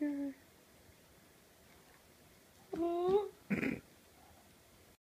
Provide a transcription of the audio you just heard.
Sure.